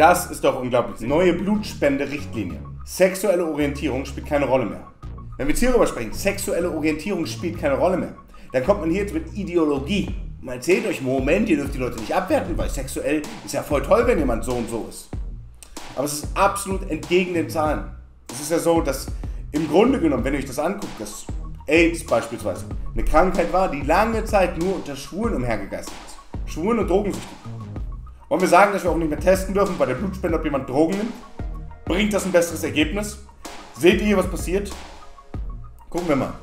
Das ist doch unglaublich. Neue Blutspende-Richtlinie. Sexuelle Orientierung spielt keine Rolle mehr. Wenn wir jetzt hierüber sprechen, sexuelle Orientierung spielt keine Rolle mehr, dann kommt man hier jetzt mit Ideologie. Man erzählt euch, Moment, ihr dürft die Leute nicht abwerten, weil sexuell ist ja voll toll, wenn jemand so und so ist. Aber es ist absolut entgegen den Zahlen. Es ist ja so, dass im Grunde genommen, wenn ihr euch das anguckt, dass AIDS beispielsweise eine Krankheit war, die lange Zeit nur unter Schwulen umhergegeistert ist. Schwulen und Drogensüchtigen. Wollen wir sagen, dass wir auch nicht mehr testen dürfen bei der Blutspende, ob jemand Drogen nimmt? Bringt das ein besseres Ergebnis? Seht ihr, was passiert? Gucken wir mal.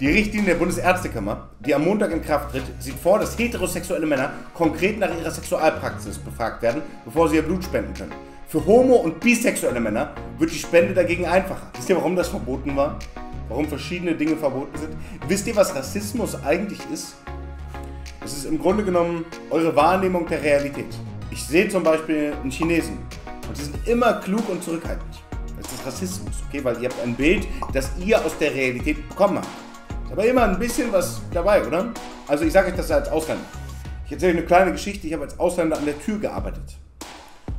Die Richtlinie der Bundesärztekammer, die am Montag in Kraft tritt, sieht vor, dass heterosexuelle Männer konkret nach ihrer Sexualpraxis befragt werden, bevor sie ihr Blut spenden können. Für homo- und bisexuelle Männer wird die Spende dagegen einfacher. Wisst ihr, warum das verboten war? Warum verschiedene Dinge verboten sind? Wisst ihr, was Rassismus eigentlich ist? Es ist im Grunde genommen eure Wahrnehmung der Realität. Ich sehe zum Beispiel einen Chinesen und die sind immer klug und zurückhaltend. Das ist Rassismus, okay? Weil ihr habt ein Bild, das ihr aus der Realität bekommen habt. Ist aber immer ein bisschen was dabei, oder? Also ich sage euch das als Ausländer. Ich erzähle euch eine kleine Geschichte. Ich habe als Ausländer an der Tür gearbeitet.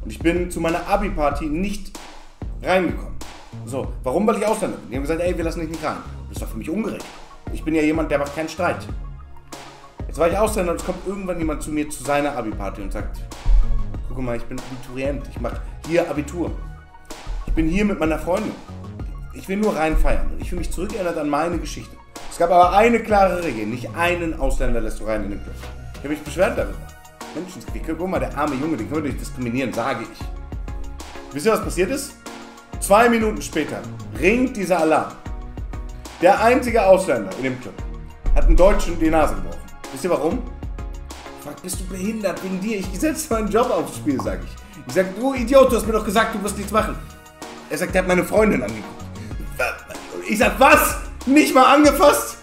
Und ich bin zu meiner Abi-Party nicht reingekommen. So, warum? Weil ich Ausländer bin. Die haben gesagt, ey, wir lassen dich nicht rein. Das ist doch für mich ungerecht. Ich bin ja jemand, der macht keinen Streit. Jetzt war ich Ausländer und es kommt irgendwann jemand zu mir zu seiner Abi-Party und sagt, guck mal, ich bin Abiturient, ich mache hier Abitur. Ich bin hier mit meiner Freundin. Ich will nur rein feiern. Und ich fühle mich zurückerinnert an meine Geschichte. Es gab aber eine klare Regel, nicht einen Ausländer lässt du rein in den Club. Ich habe mich beschwert darüber. Menschenskick, guck mal, der arme Junge, den können wir nicht diskriminieren, sage ich. Wisst ihr, was passiert ist? Zwei Minuten später ringt dieser Alarm. Der einzige Ausländer in dem Club hat einen Deutschen die Nase gebrochen. Wisst ihr warum? Fragt, bist du behindert wegen dir? Ich setze meinen Job aufs Spiel, sage ich. Ich sage, du Idiot, du hast mir doch gesagt, du wirst nichts machen. Er sagt, er hat meine Freundin angeguckt. Ich sag, was? Nicht mal angefasst?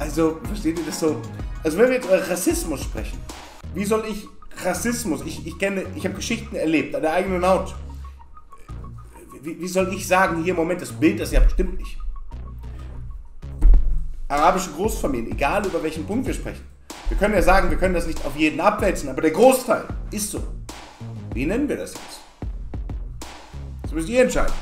Also, versteht ihr das so? Also, wenn wir jetzt über Rassismus sprechen, wie soll ich Rassismus, ich, ich kenne, ich habe Geschichten erlebt an der eigenen Haut. Wie, wie soll ich sagen, hier im Moment, das Bild, das ihr habt, stimmt nicht. Arabische Großfamilien, egal über welchen Punkt wir sprechen. Wir können ja sagen, wir können das nicht auf jeden abwälzen, aber der Großteil ist so. Wie nennen wir das jetzt? Das müsst ihr entscheiden.